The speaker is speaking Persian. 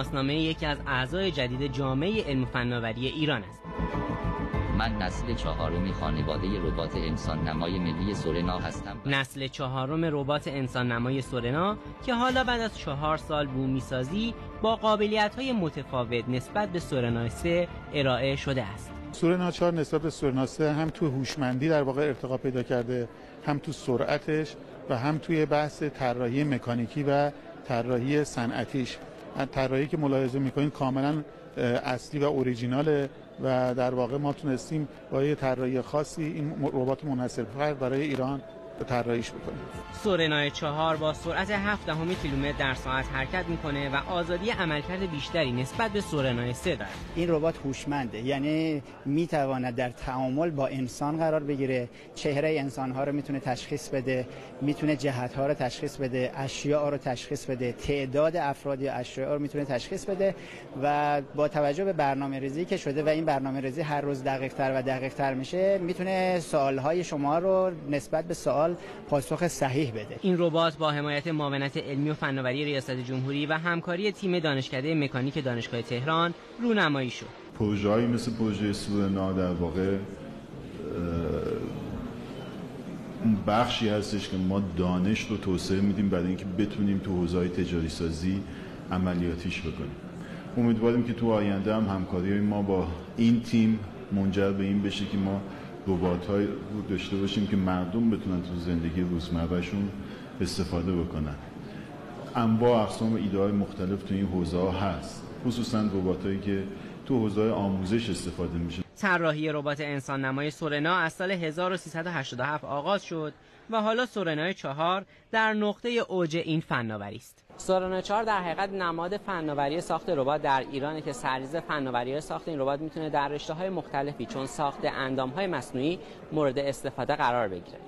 شناسنامه یکی از اعضای جدید جامعه علم و فناوری ایران است. من نسل چهارم خانواده ربات انسان نمای ملی سورنا هستم نسل چهارم ربات انسان نمای سورنا که حالا بعد از چهار سال بومی سازی با قابلیت های متفاوت نسبت به سورنا 3 ارائه شده است. سورنا 4 نسبت به سورنا 3 هم تو هوشمندی در واقع ارتقا پیدا کرده هم تو سرعتش و هم توی بحث طراحی مکانیکی و طراحی صنعتیش طراحی که ملاحظه می‌کنین کاملا اصلی و اوریجیناله و در واقع ما تونستیم با یه طراحی خاصی این ربات منحصر برای ایران طراحیش بکنیم. سورنای چهار با سرعت 7 دهم کیلومتر در ساعت حرکت می‌کنه و آزادی عملکرد بیشتری نسبت به سورنای 3 داره این ربات هوشمنده. یعنی می‌تواند در تعامل با انسان قرار بگیره. چهره انسان ها رو می‌تونه تشخیص بده. می‌تونه جهت ها رو تشخیص بده. اشیاء رو تشخیص بده. تعداد افراد یا اشیاء رو می‌تونه تشخیص بده. و با توجه به برنامه ریزی که شده و این برنامه ریزی هر روز دقیق تر و دقیق تر میشه می‌تونه سوال های شما رو نسبت به سوال پاسخ صحیح بده. این ربات با حمایت معاونت علمی و فناوری ریاست جمهوری و همکاری تیم دانشکده مکانیک دانشگاه تهران رونمایی شد. پروژه‌ای مثل پروژه سورنا در واقع بخشی هستش که ما دانش رو توسعه میدیم برای اینکه بتونیم تو حوزه‌های تجاری سازی عملیاتیش بکنیم. امیدواریم که تو آینده هم همکاری ما با این تیم منجر به این بشه که ما ربات های رو داشته باشیم که مردم بتونن تو زندگی روزمرهشون استفاده بکنن. انواع اقسام ایده های مختلف تو این حوزه ها هست. خصوصا ربات هایی که تو حوزه آموزش استفاده میشه طراحی ربات انسان نمای سورنا از سال 1387 آغاز شد و حالا سورنای چهار در نقطه اوج این فناوری است. سورنا 4 در حقیقت نماد فناوری ساخت ربات در ایرانه که سرریز فناوری ساخت این ربات می‌تونه در رشته های مختلفی چون ساخت اندام های مصنوعی مورد استفاده قرار بگیره.